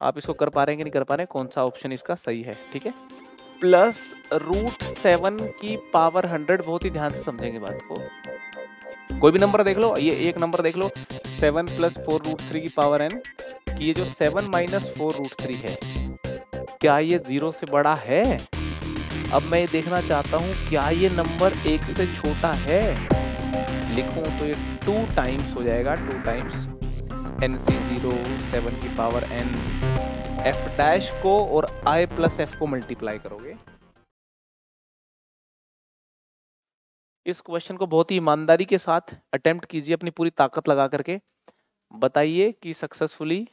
आप इसको कर पा रहे हैं कि नहीं कर पा रहे हैं? कौन सा ऑप्शन इसका सही है? ठीक है? प्लस रूट सेवन की पावर हंड्रेड बहुत ही ध्यान से समझेंगे बात को। कोई भी नंबर देख लो, ये एक नंबर देख लो। Seven plus four root three की पावर एन कि ये जो seven minus four root three है, क्या ये ज़ीरो से बड़ा है? अब मैं ये देखना चाहता हूँ, क्या ये नंबर एक से छोटा है? लिखूं तो ये टू टाइम्स हो जाएगा two times n c zero seven की पावर एन एफ़ डैश को और आई प्लस एफ़ को मल्टीप्लाई करोगे। इस क्वेश्चन को बहुत ही ईमानदारी के साथ अटेम्प्ट कीजिए अपनी पूरी ताकत लगा करके। बताइए कि सक्सेसफुली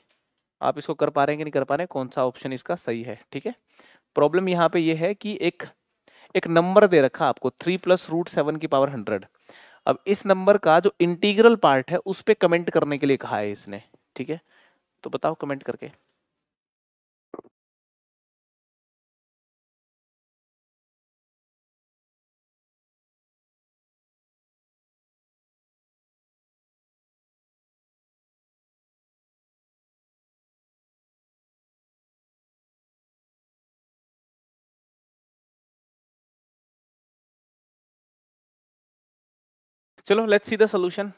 आप इसको कर पा रहे हैं कि नहीं कर पा रहे हैं, कौन सा ऑप्शन इसका सही है, ठीक है? प्रॉब्लम यहाँ पे ये यह है कि एक एक नंबर दे रखा आपको थ्री प्लस रूट सेवन की पावर हंड्रेड अब इस नंबर का जो इंटीग्रल पार्ट है, उस पर कमेंट करने के लिए कहा है इसने, ठीक है? तो बताओ कमेंट करके। चलो लेट्स सी द सॉल्यूशन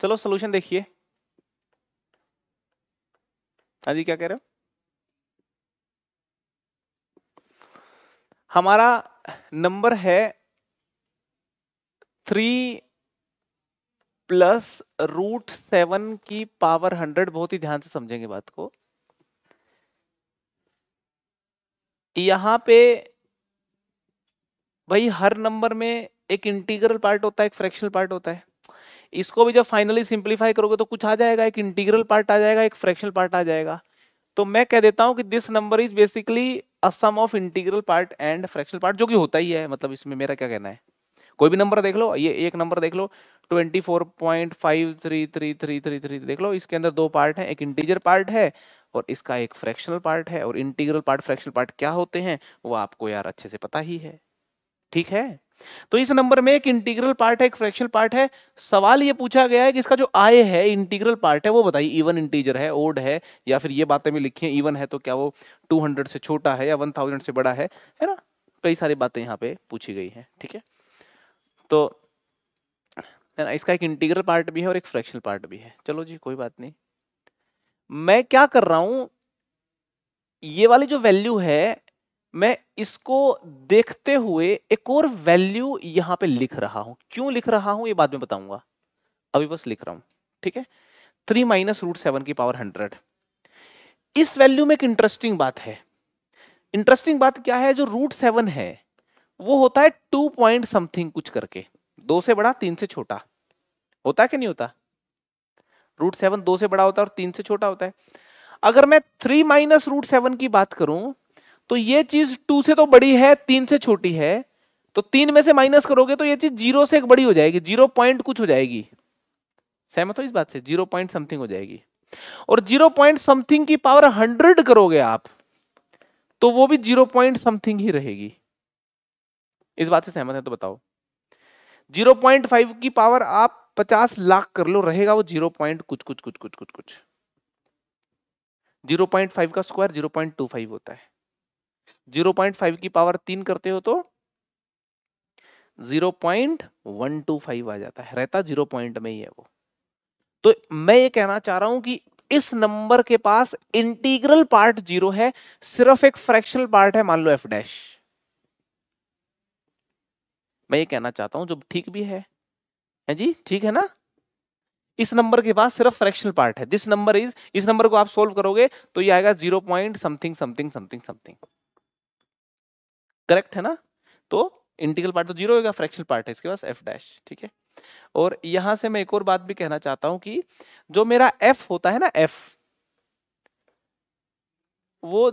चलो सॉल्यूशन देखिए। हाँ जी क्या कह रहे हो? हमारा नंबर है थ्री प्लस रूट सेवन की पावर हंड्रेड बहुत ही ध्यान से समझेंगे बात को। यहाँ पे भाई हर नंबर में एक इंटीग्रल पार्ट होता है, एक फ्रैक्शनल पार्ट होता है। इसको भी जब फाइनली सिंप्लीफाई करोगे तो कुछ आ जाएगा, एक इंटीग्रल पार्ट आ जाएगा, एक फ्रैक्शनल पार्ट आ जाएगा। तो मैं कह देता हूँ कि this number is basically a sum of integral part and fractional part जो कि होता ही है मतलब इसमें मेरा क्या कहना है? कोई भी नंबर देख लो, ये एक नंबर देख लो twenty four point five three three three three three देख लो, इसके अंदर दो पार्ट है, एक इंटीजर पार्ट है और इसका एक फ्रैक्शनल पार्ट है, और इंटीग्रल पार्ट फ्रैक्शनल पार्ट क्या होते हैं, वो आपको यार अच्छे से पता ही है। ठीक है? तो इस नंबर में एक इंटीग्रल पार्ट है, एक फ्रैक्शनल पार्ट है। सवाल ये पूछा गया है कि इसका जो आय है इंटीग्रल पार्ट है, वो बताइए इवन इंटीजर है ओड है, या फिर ये बातें भी लिखी हैं इवन है तो क्या वो 200 से छोटा है या 1000 से बड़ा है है ना? कई सारी बातें यहाँ पे पूछी गई हैं, ठीक है? तो ना, इसका एक इंटीग्रल पार्ट भी है और एक फ्रैक्शनल पार्ट भी है। चलो जी, कोई बात नहीं। मैं क्या कर रहा हूँ? ये वाली जो वैल्यू है, मैं इसको देखते हुए एक और वैल्यू यहाँ पे लिख रहा हूँ। क्यों लिख रहा हूँ? ये बाद में बताऊँगा। अभी बस लिख रहा हूँ, ठीक है? थ्री माइनस रूट सेवन की पावर हंड्रेड इस वैल्यू में एक इंटरेस्टिंग बात है। इंटरेस्टिंग बात क्या है? जो रूट सेवन है, वो होता है टू पॉइंट समथिंग कुछ करके। दो से बड़ा, तीन से छोटा। होता है कि नहीं होता? रूट सेवन दो से बड़ा होता है और तीन से छोटा होता है। अगर मैं थ्री माइनस रूट सेवन की बात करूँ तो ये चीज़ टू से तो बड़ी है, तीन से छोटी है तो तीन में से माइनस करोगे तो ये चीज़ ज़ीरो से एक बड़ी हो जाएगी, ज़ीरो पॉइंट कुछ हो जाएगी। सहमत हो इस बात से? ज़ीरो पॉइंट समथिंग हो जाएगी। और ज़ीरो पॉइंट समथिंग की पावर हंड्रेड करोगे आप तो वो भी ज़ीरो पॉइंट समथिंग ही रहेगी। इस बात से सहमत है तो बताओ। ज़ीरो पॉइंट फाइव की पावर आप पचास लाख कर लो, रहेगा वो ज़ीरो पॉइंट कुछ कुछ कुछ कुछ कुछ कुछ। ज़ीरो पॉइंट फाइव का square zero point two five होता है। ज़ीरो पॉइंट फाइव की पावर तीन करते हो तो zero point one two five आ जाता है, रहता ज़ीरो पॉइंट में ही है वो। तो मैं ये कहना चाह रहा हूँ कि इस नंबर के पास इंटीग्रल पार्ट ज़ीरो है, सिर्फ़ एक फ्रैक्शनल पार्ट है, मान लो एफ़ डैश। मैं ये कहना चाहता हूँ, जो ठीक भी है है जी? ठीक है ना? इस नंबर के पास सिर्फ़ फ्रैक्शनल पार्ट है। दिस नंबर इज़ इस नंबर को आप सोल्व करोगे तो ये आएगा zero point something something something something correct है ना? तो इंटीग्रल पार्ट तो ज़ीरो होगा फ्रैक्शनल पार्ट है इसके पास एफ़ डैश ठीक है? और यहाँ से मैं एक और बात भी कहना चाहता हूँ कि जो मेरा एफ़ होता है ना एफ़ वो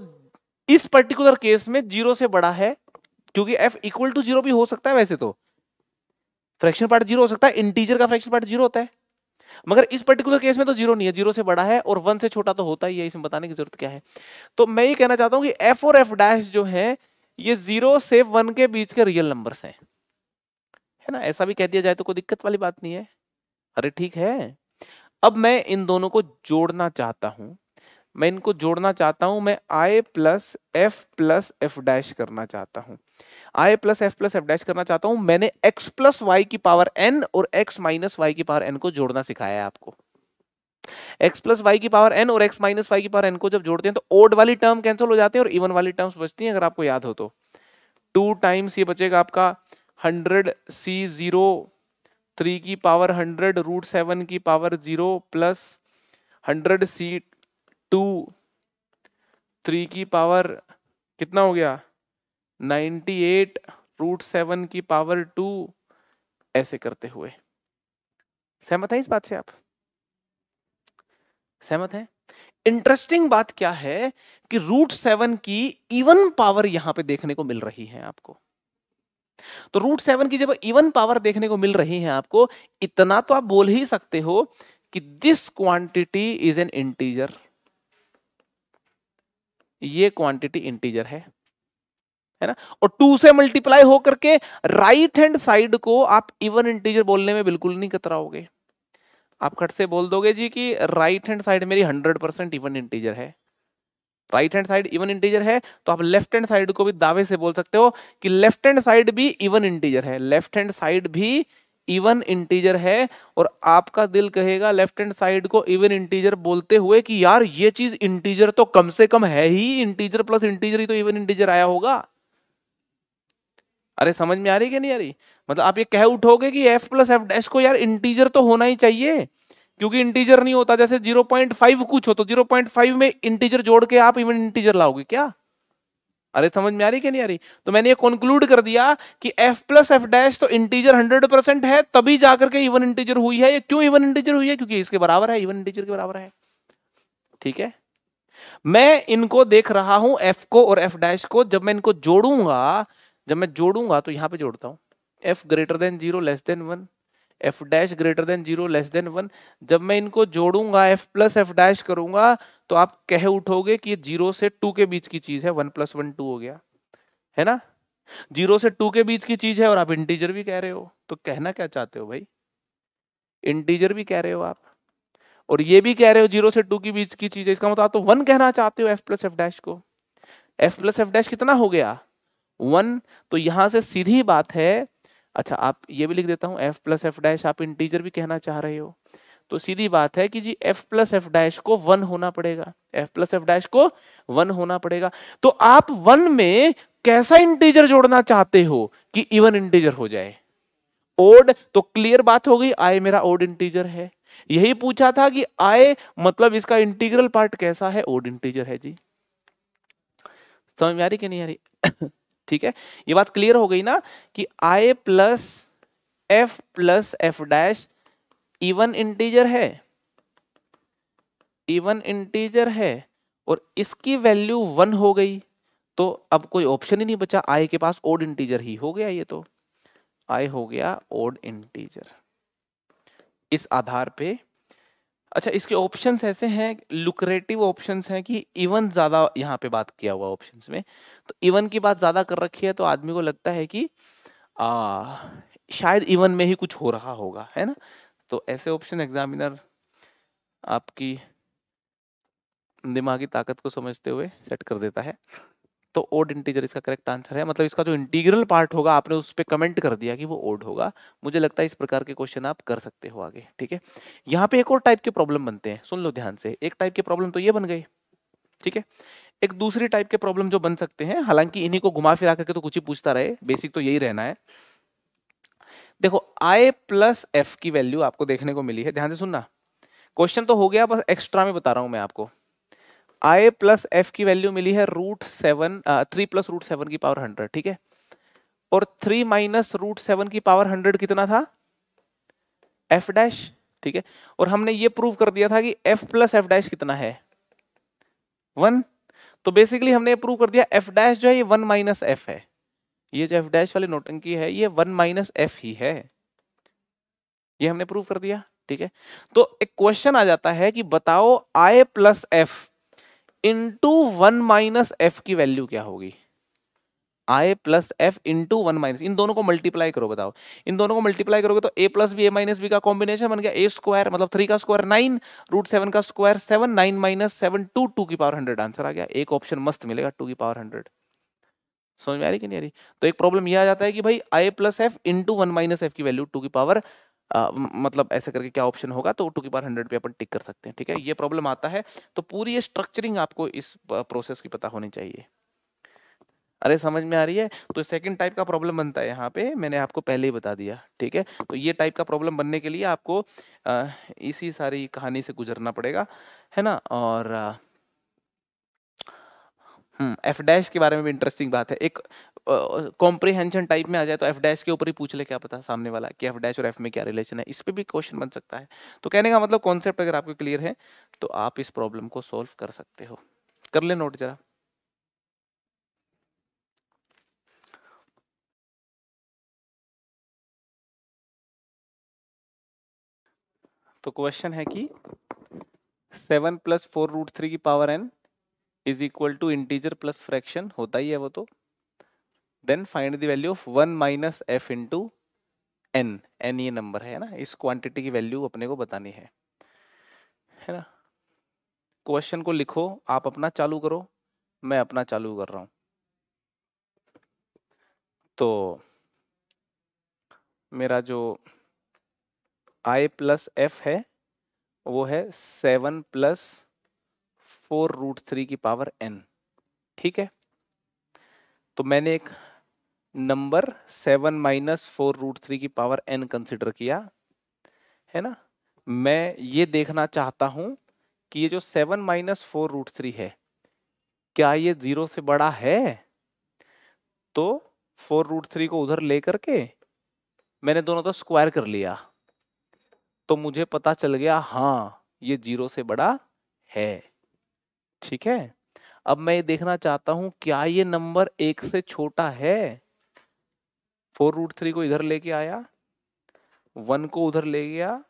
इस पर्टिकुलर केस में ज़ीरो से बड़ा है, क्योंकि एफ़ इक्वल टू ज़ीरो भी हो सकता है वैसे तो। फ्रैक्शन पार्ट ज़ीरो हो सकता है इंटीजर का फ्रैक्शन पार्ट ज़ीरो होता है। मगर इस पर्टिकुलर केस में तो ज़ीरो नहीं है, ज़ीरो से बड़ा है और वन से छोटा तो होता ही है इसमें बताने की ज़रूरत क्या है। तो मैं ये कहना चाहता हूँ कि एफ़ और एफ़ डैश जो है, ये ज़ीरो से वन के बीच के रियल नंबर्स हैं। है ना? ऐसा भी कह दिया जाए तो कोई दिक्कत वाली बात नहीं है। अरे ठीक है। अब मैं इन दोनों को जोड़ना चाहता हूँ। मैं इनको जोड़ना चाहता हूँ, मैं I plus f plus f dash करना चाहता हूँ। I plus f plus f dash करना चाहता हूँ। मैंने एक्स प्लस वाई की पावर एन और एक्स माइनस वाई की पावर एन को जोड़ना सिखाया है आपको। एक्स प्लस वाई की पावर एन और एक्स माइनस वाई की पावर एन को जब जोड़ते हैं तो ओड वाली टर्म कैंसिल हो जाती है और इवन वाली टर्म्स बचती हैं, अगर आपको याद हो तो। टू टाइम्स ये बचेगा आपका हंड्रेड सी ज़ीरो थ्री की पावर हंड्रेड रूट सेवन की power zero plus hundred c two three की पावर कितना हो गया? नाइन्टी एट रूट सेवन की पावर टू ऐसे करते हुए। सहमत है इस बात से आप? सहमत है? इंटरेस्टिंग बात क्या है कि रूट सेवन की इवन पावर यहाँ पे देखने को मिल रही है आपको। तो रूट सेवन की जब इवन पावर देखने को मिल रही है आपको, इतना तो आप बोल ही सकते हो कि this quantity is an integer ये क्वांटिटी इंटीजर है। है ना? और टू से मल्टीप्लाई होकर के राइट हैंड साइड को आप इवन इंटीजर बोलने में बिल्कुल नहीं कतराओगे। आप खट से बोल दोगे जी कि राइट हैंड साइड मेरी हंड्रेड परसेंट इवन इंटीजर है। Right hand side even integer है तो आप लेफ़्ट हैंड साइड को भी दावे से बोल सकते हो कि लेफ़्ट हैंड साइड भी इवन इंटीजर है। लेफ़्ट हैंड साइड भी इवन इंटीजर है और आपका दिल कहेगा लेफ़्ट हैंड साइड को इवन इंटीजर बोलते हुए कि यार ये चीज़ इंटीजर तो कम से कम है ही इंटीजर प्लस इंटीजर ही तो इवन इंटीजर आया होगा। अरे, समझ में आ रही कि नहीं आ रही? मतलब आप ये कह उठोगे कि एफ़ प्लस एफ़ डैश को यार इंटीजर तो होना ही चाहिए, क्योंकि इंटीजर नहीं होता। जैसे 0.5 कुछ हो तो 0.5 में इंटीजर जोड़ के आप इवन इंटीजर लाओगे क्या? अरे, समझ में आ रही कि नहीं आ रही? तो मैंने ये कंक्लूड कर दिया कि f प्लस एफ़ डैश तो इंटीजर 100 परसेंट है, तभी जाकर के इवन इंटीजर हुई है। ये क्यों इवन इंटीजर हुई है? क्योंकि इसके बराबर है इवन इंटीजर के बराबर है। ठीक है? मैं इनको देख रहा हूँ f को और f डैश को। जब मैं इनको जोड़ूँगा जब मैं जोड़ूँगा तो यहाँ पे जोड़ता हूँ। F greater than zero less than one F dash greater than zero less than one जब मैं इनको जोड़ूँगा एफ़ प्लस एफ़ डैश करूँगा तो आप कह उठोगे कि ज़ीरो से टू के बीच की चीज़ है वन प्लस वन टू हो गया। है ना? ज़ीरो से टू के बीच की चीज़ है और आप इंटीजर भी कह रहे हो। तो कहना क्या चाहते हो भाई? इंटीजर भी कह रहे हो आप। और ये भी कह रहे हो ज़ीरो से टू के बीच की चीज़ है। इसका मतलब आप तो वन कहना चाहते हो एफ़ प्लस एफ़ डैश को। एफ़ प्लस एफ़ डैश कितना हो गया? वन तो यहाँ से सीधी बात है अच्छा आप ये भी लिख देता हूँ एफ़ प्लस एफ़ डैश आप इंटीजर भी कहना चाह रहे हो। तो सीधी बात है कि जी एफ़ प्लस एफ़ डैश को वन होना पड़ेगा एफ़ प्लस एफ़ डैश को वन होना पड़ेगा। तो आप वन में कैसा इंटीजर जोड़ना चाहते हो कि इवन इंटीजर हो जाए? ओड तो क्लियर बात हो गई आई मेरा ओड इंटीजर है। यही पूछा था कि आए मतलब इसका इंटीग्रल पार्ट कैसा है? ओड इंटीजर है जी। समझ में आ रही कि नहीं आ रही? ठीक है? ये बात क्लियर हो गई ना कि I plus f plus f dash even integer है। इवन इंटीजर है और इसकी वैल्यू वन हो गई। तो अब कोई ऑप्शन ही नहीं बचा। आई के पास ओड इंटीजर ही हो गया ये तो। आई हो गया ओड इंटीजर इस आधार पे अच्छा इसके ऑप्शंस ऐसे हैं लुक्रेटिव ऑप्शंस हैं कि इवन ज़्यादा यहाँ पे बात किया हुआ ऑप्शंस में। तो इवन की बात ज़्यादा कर रखी है तो आदमी को लगता है कि आ, शायद इवन में ही कुछ हो रहा होगा है ना? तो ऐसे ऑप्शन एग्जामिनर आपकी दिमागी ताकत को समझते हुए सेट कर देता है। तो ओड इंटीजर इसका करेक्ट आंसर है। मतलब इसका जो इंटीग्रल पार्ट होगा, आपने उस पर कमेंट कर दिया कि वो ओड होगा। मुझे लगता है इस प्रकार के क्वेश्चन आप कर सकते हो आगे, ठीक है? यहाँ पे एक और टाइप के प्रॉब्लम बनते हैं, सुन लो ध्यान से। एक टाइप के प्रॉब्लम तो ये बन गई ठीक है? एक दूसरी टाइप के प्रॉब्लम जो बन सकते हैं, हालाँकि इन्हीं को घुमा फिरा करके तो कुछ ही पूछता रहे बेसिक तो यही रहना है। देखो आई प्लस एफ़ की वैल्यू आपको देखने को मिली है, ध्यान से सुनना। क्वेश्चन तो हो गया, बस एक्स्ट्रा में बता रहा हूँ मैं आपको। आई प्लस एफ़ की वैल्यू मिली है root seven three plus root seven की पावर हंड्रेड ठीक है? और थ्री माइनस रूट सेवन की पावर हंड्रेड कितना था? एफ़ डैश ठीक है? और हमने ये प्रूव कर दिया था कि एफ़ प्लस एफ़ डैश कितना है? वन तो बेसिकली हमने प्रूव कर दिया एफ़ डैश जो है, ये वन माइनस एफ़ है। ये जो एफ़ डैश वाली नोटंकी है, ये वन माइनस एफ़ ही है। ये हमने प्रूव कर दिया, ठीक है? तो एक क्वेश्चन आ जाता है कि बताओ I plus f into one minus f की वैल्यू क्या होगी? I plus f into one minus, इन दोनों को मल्टीप्लाई करो, बताओ। इन दोनों को मल्टीप्लाई करोगे तो a plus b a minus b का कॉम्बिनेशन बन गया ए स्क्वायर मतलब थ्री का स्क्वायर नाइन रूट सेवन का square seven nine minus seven two two की पावर हंड्रेड आंसर आ गया। एक ऑप्शन मस्त मिलेगा टू की पावर हंड्रेड समझ में आ रही कि नहीं आ रही? तो एक प्रॉब्लम यह आ जाता है कि भाई I plus f into one minus f की वैल्यू टू की पावर आ, मतलब ऐसे करके क्या ऑप्शन होगा तो टू की पावर हंड्रेड पे अपन टिक कर सकते हैं ठीक है? ये प्रॉब्लम आता है तो पूरी ये स्ट्रक्चरिंग आपको इस प्रोसेस की पता होनी चाहिए। अरे समझ में आ रही है? तो सेकंड टाइप का प्रॉब्लम बनता है यहाँ पे मैंने आपको पहले ही बता दिया ठीक है? तो ये टाइप का प्रॉब्लम बनने के लिए आपको आ, इसी सारी कहानी से गुजरना पड़ेगा है ना? और हम्म एफ़ डैश के बारे में भी इंटरेस्टिंग बात है। एक कॉम्प्रिहेंशन टाइप में आ जाए तो एफ़ डैश के ऊपर ही पूछ ले क्या पता सामने वाला कि एफ़ डैश और एफ़ में क्या रिलेशन है। इस पर भी क्वेश्चन बन सकता है। तो कहने का मतलब कॉन्सेप्ट अगर आपको क्लियर है तो आप इस प्रॉब्लम को सॉल्व कर सकते हो। कर ले नोट जरा। तो क्वेश्चन है कि seven plus four root three की power n is equal to integer plus fraction होता ही है वो तो। Then find the value of one minus f into n n ये नंबर है ना? इस क्वांटिटी की वैल्यू अपने को बतानी है। है ना? क्वेश्चन को लिखो, आप अपना चालू करो, मैं अपना चालू कर रहा हूँ। तो मेरा जो आई प्लस एफ़ है, वो है seven plus four root three की पावर एन ठीक है? तो मैंने एक number seven minus four root three की पावर एन कंसिडर किया, है ना? मैं ये देखना चाहता हूँ कि ये जो seven minus four root three है, क्या ये ज़ीरो से बड़ा है? तो फोर रूट थ्री को उधर लेकर के मैंने दोनों तो स्क्वायर कर लिया तो मुझे पता चल गया हाँ ये ज़ीरो से बड़ा है। ठीक है? अब मैं ये देखना चाहता हूँ, क्या ये नंबर एक से छोटा है? फोर रूट थ्री को इधर लेके आया, वन को उधर ले गया,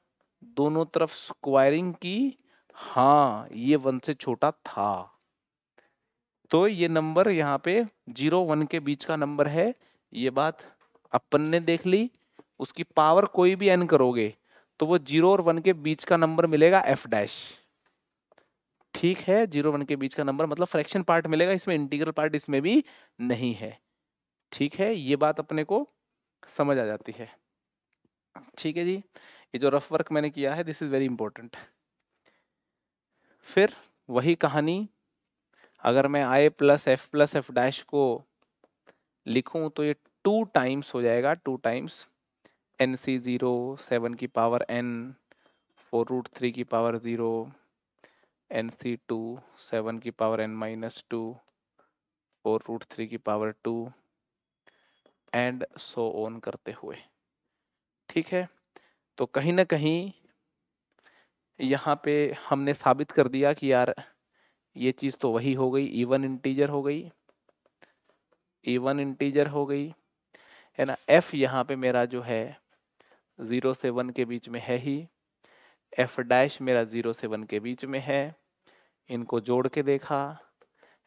दोनों तरफ़ स्क्वायरिंग की हाँ ये वन से छोटा था। तो ये नंबर यहाँ पे ज़ीरो वन के बीच का नंबर है, ये बात अपन ने देख ली, उसकी पावर कोई भी एन करोगे तो वो ज़ीरो और वन के बीच का नंबर मिलेगा एफ़ डैश ठीक है, ज़ीरो वन के बीच का नंबर मतलब फ्रैक्शन पार्ट मिलेगा, इसमें इंटीग्रल पार्ट इसमें भी नहीं है। ठीक है, ये बात अपने को समझ आ जाती है। ठीक है जी, ये जो रफ वर्क मैंने किया है दिस इज़ वेरी इंपॉर्टेंट फिर वही कहानी, अगर मैं I plus f plus f dash को लिखूं तो ये टू टाइम्स हो जाएगा two times n c zero seven की power n four root three की power zero n c two seven की power n minus two four root three की power two and so on करते हुए। ठीक है? तो कहीं ना कहीं यहाँ पे हमने साबित कर दिया कि यार, ये चीज़ तो वही हो गई इवन इंटीजर हो गई इवन इंटीजर हो गई, है ना? एफ़ यहाँ पे मेरा जो है ज़ीरो से वन के बीच में है ही। एफ़ डैश मेरा ज़ीरो से वन के बीच में है। इनको जोड़ के देखा।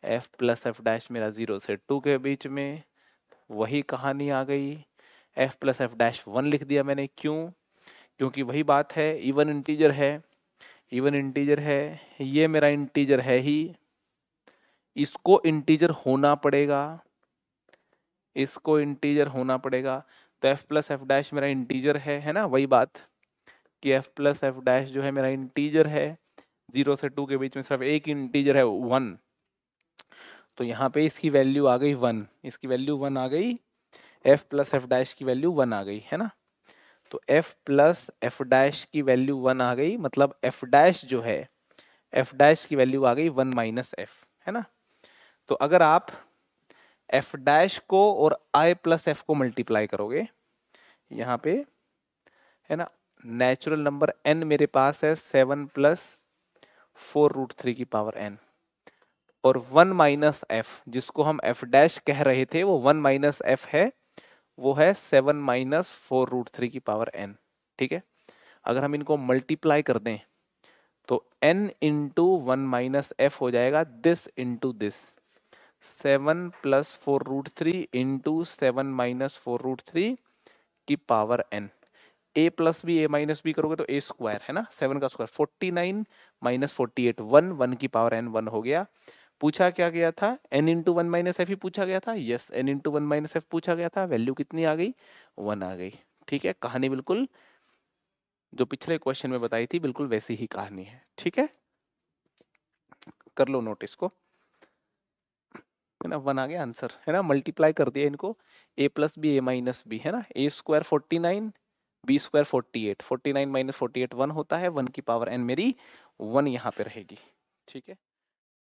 एफ़ प्लस एफ़ डैश मेरा ज़ीरो से टू के बीच में। वही कहानी आ गई। F plus f dash one लिख दिया मैंने। क्यों? क्योंकि वही बात है इवन इंटीजर है। इवन इंटीजर है। ये मेरा इंटीजर है ही। इसको इंटीजर होना पड़ेगा। इसको इंटीजर होना पड़ेगा। तो एफ़ प्लस एफ़ डैश मेरा इंटीजर है है ना? वही बात। कि एफ़ प्लस एफ़ डैश जो है मेरा इंटीजर है। ज़ीरो से टू के बीच में सिर्फ़ एक इंटीजर है वन तो यहाँ पे इसकी वैल्यू आ गई वन इसकी वैल्यू वन आ गई. एफ़ प्लस एफ़ डैश की वैल्यू वन आ गई, है ना? तो एफ़ प्लस एफ़ डैश की वैल्यू वन आ गई मतलब एफ़ डैश जो है एफ़ डैश की वैल्यू आ गई वन माइनस एफ़ है ना? तो अगर आप एफ़ डैश को और आई प्लस एफ़ को मल्टीप्लाई करोगे, यहाँ पे, है ना? नेचुरल नंबर एन मेरे पास है seven plus four root three की पावर एन और वन माइनस एफ़, जिसको हम एफ़ डैश कह रहे थे, वो वन माइनस एफ़ है, वो है seven minus four root three की पावर एन, ठीक है? अगर हम इनको मल्टीप्लाई कर दें तो n into one minus F हो जाएगा this into this, seven plus four root three into seven minus four root three की power n. A plus B, A minus B करोगे तो ए स्क्वायर, है ना? सेवन का square, forty nine minus forty eight, one one की power N one हो गया। पूछा क्या गया था? N into one minus f ही पूछा गया था? Yes n into one minus f पूछा गया था। वैल्यू कितनी आ गई? वन आ गई। ठीक है? कहानी बिल्कुल जो पिछले क्वेश्चन में बताई थी, बिल्कुल वैसी ही कहानी है। ठीक है? कर लो नोट इसको। है ना? वन आ गया आंसर है ना? मल्टीप्लाई कर दिया इनको। A plus b a minus b है ना? A square forty nine b square forty eight forty nine minus forty eight one होता है। वन की पावर एन मेरी वन यहाँ पे रहेगी। ठीक है?